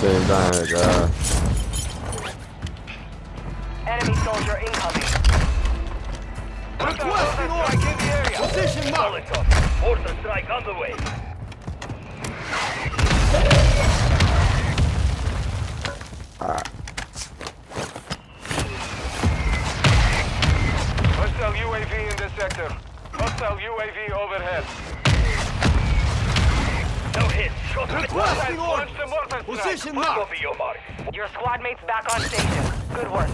Got team down here, guys. Enemy soldier incoming. Requesting order! Position mark! Molotov. Mortar strike on the way. Hostile UAV in this sector. Hostile UAV overhead. No hit. Shot with Requesting Launch order! the mortar strike. Mark Position mark! over your mark. Your squad mates back on station. Good work.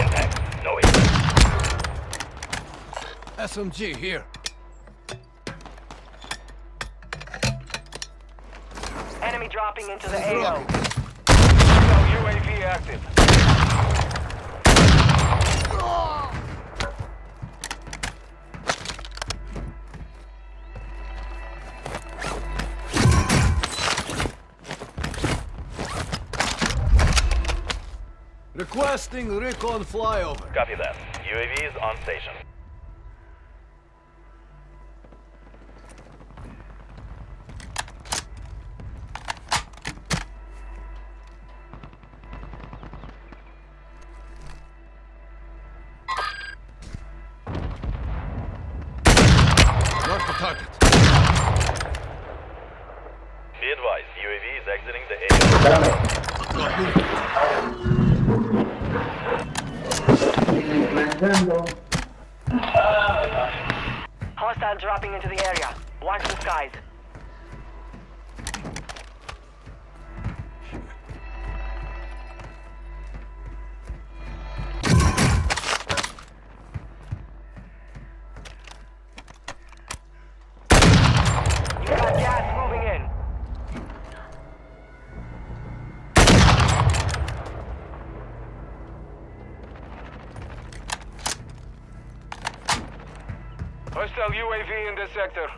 Impact. No hit. SMG here. Dropping into the AO. Hostile UAV active. Requesting recon flyover. Copy that. UAV is on station. Hostile UAV in this sector.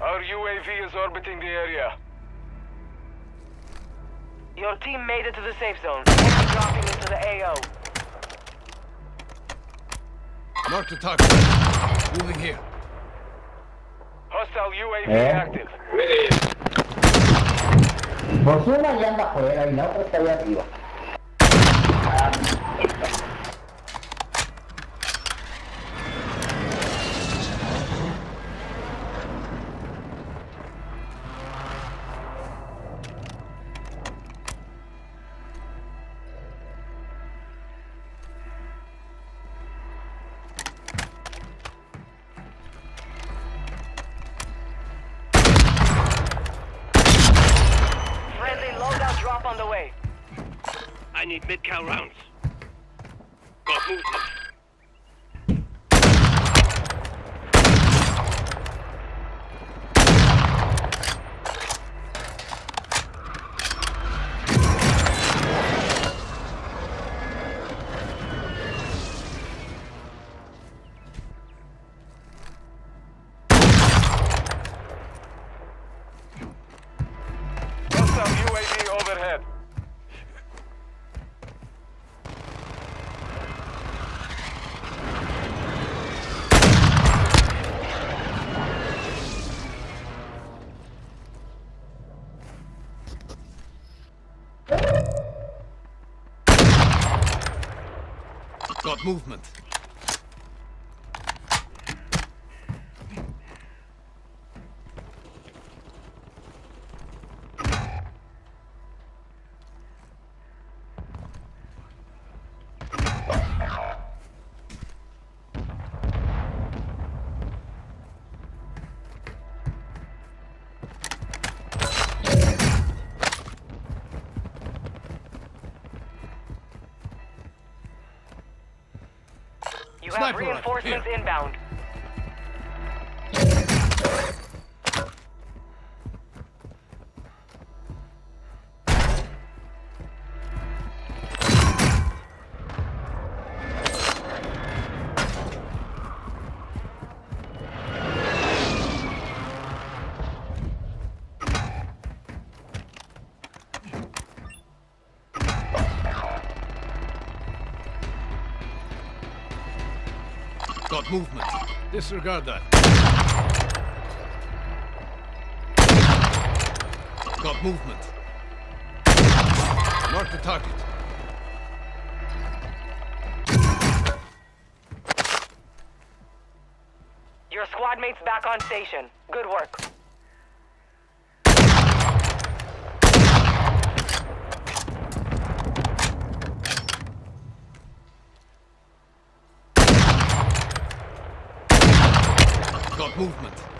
Our UAV is orbiting the area. Your team made it to the safe zone. Enemy dropping into the AO. Mark the target. Moving here. Hostile UAV Eh? active. Pues una ya anda afuera y la otra está allá arriba. Drop on the way. I need mid-cal rounds. Got movement. Got movement. You have reinforcements inbound. Got movement. Disregard that. Got movement. Mark the target. Your squad mate's back on station. Good work. Movement.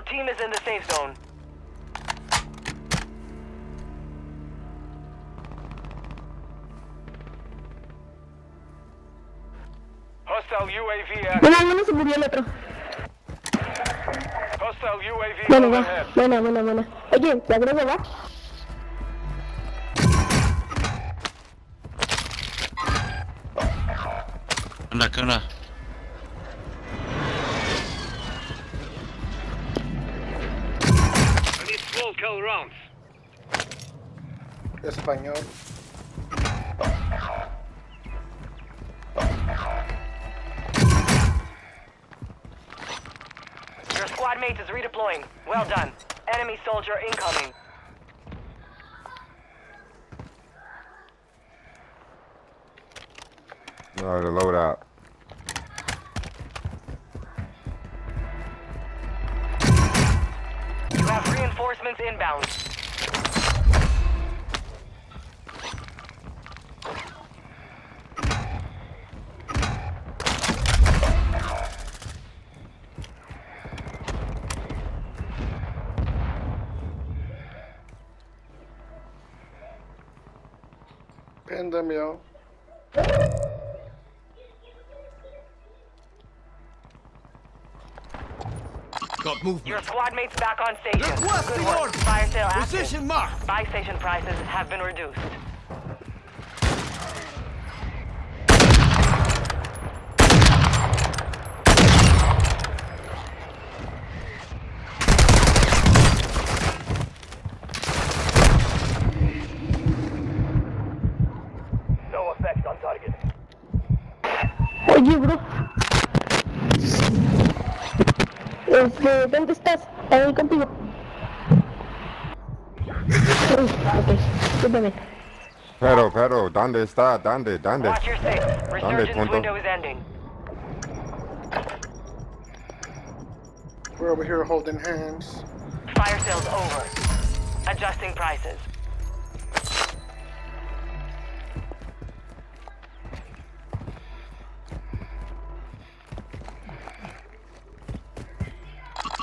Your team is in the safe zone. Hostile UAV active. Bueno, al menos se murió el otro. Hostile UAV Bueno, va. overhead. Buena, buena, buena. Oye, ¿te agrego, va? Anda, ¿qué onda? I kill rounds. Español. Your squad mate is redeploying. Well done. Enemy soldier incoming. No, the loadout. You reinforcements inbound. Pin. Movement. Your squad mate's back on station. Requesting Good work. orders. Fire sale active. Position marked. Buy station prices have been reduced. No effect on target. Oye, bro. Este, ¿dónde estás? Ahí contigo. Uy, ok, discúlpame. Pero, pero, ¿dónde está? ¿Dónde? ¿Dónde? Watch your six. Resurgence punto? window is ending. We're over here holding hands. Fire sale's over. Adjusting prices.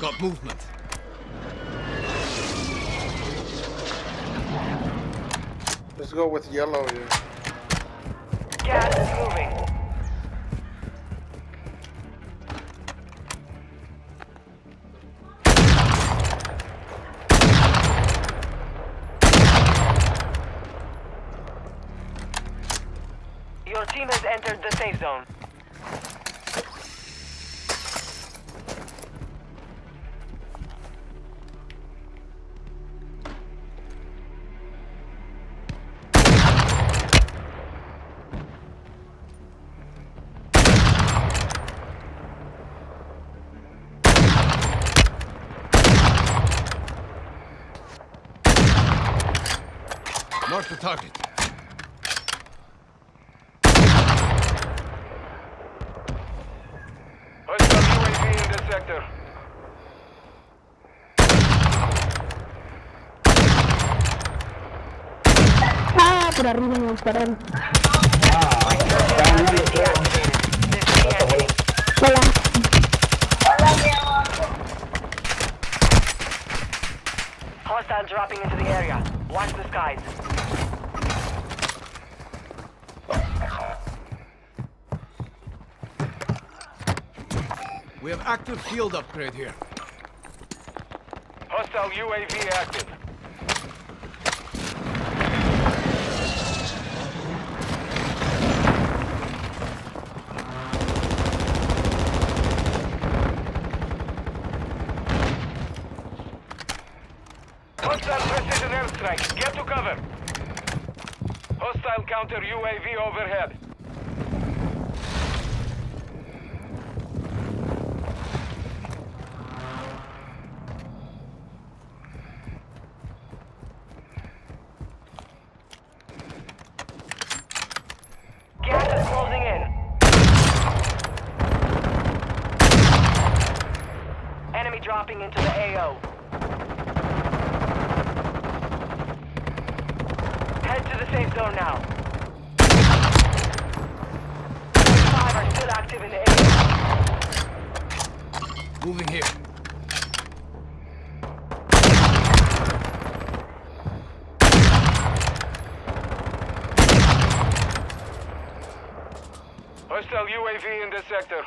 Got movement. Let's go with yellow here. Gas is moving. Your team has entered the safe zone. The target. Hostile UAV in this sector. Ah, por arriba me dispararon. This is the enemy. Hola. Hostile dropping into the area. Watch the skies. We have active field upgrade here. Hostile UAV active. Hostile precision airstrike. Get to cover. Hostile counter UAV overhead. Gas is closing in. Enemy dropping into the AO. Head to the safe zone now. Five are still active in the AO. Moving here. Hostile UAV in the sector.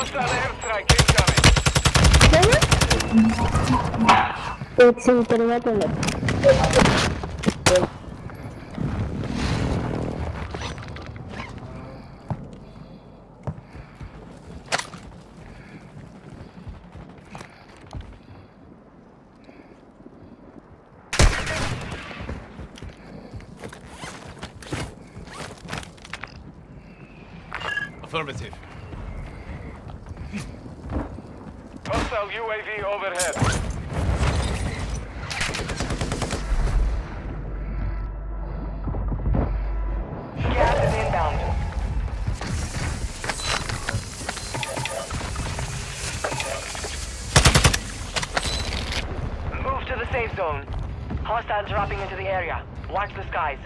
Hostile airstrike incoming. It's international. Affirmative. Hostile UAV overhead. Gas inbound. Move to the safe zone. Hostiles dropping into the area. Watch the skies.